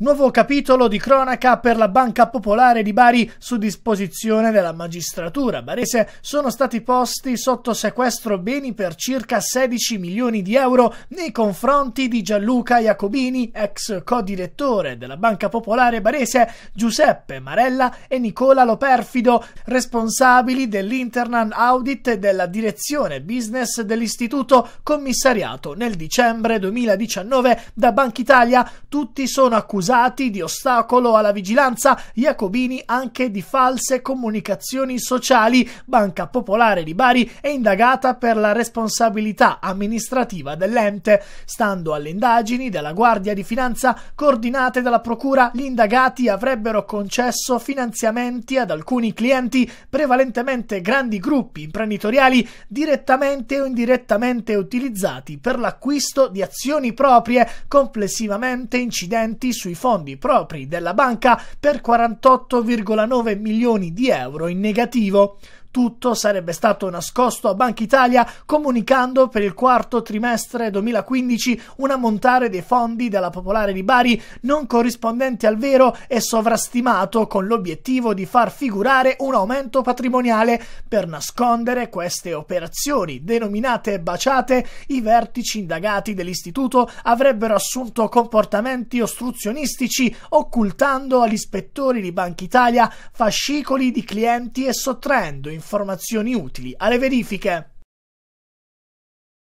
Nuovo capitolo di cronaca per la Banca Popolare di Bari su disposizione della magistratura barese sono stati posti sotto sequestro beni per circa 16 milioni di euro nei confronti di Gianluca Jacobini, ex codirettore della Banca Popolare barese, Giuseppe Marella e Nicola Loperfido, responsabili dell'internal audit e della direzione business dell'istituto commissariato nel dicembre 2019 da Banca Italia. Tutti sono accusati accusati di ostacolo alla vigilanza, Jacobini anche di false comunicazioni sociali. Banca Popolare di Bari è indagata per la responsabilità amministrativa dell'ente. Stando alle indagini della Guardia di Finanza coordinate dalla Procura, gli indagati avrebbero concesso finanziamenti ad alcuni clienti, prevalentemente grandi gruppi imprenditoriali, direttamente o indirettamente utilizzati per l'acquisto di azioni proprie, complessivamente incidenti sui fondi propri della banca per 48,9 milioni di euro in negativo. Tutto sarebbe stato nascosto a Banca Italia comunicando per il quarto trimestre 2015 un ammontare dei fondi della Popolare di Bari non corrispondenti al vero e sovrastimato con l'obiettivo di far figurare un aumento patrimoniale. Per nascondere queste operazioni denominate baciate, i vertici indagati dell'istituto avrebbero assunto comportamenti ostruzionistici occultando agli ispettori di Banca Italia fascicoli di clienti e sottraendo informazioni utili alle verifiche.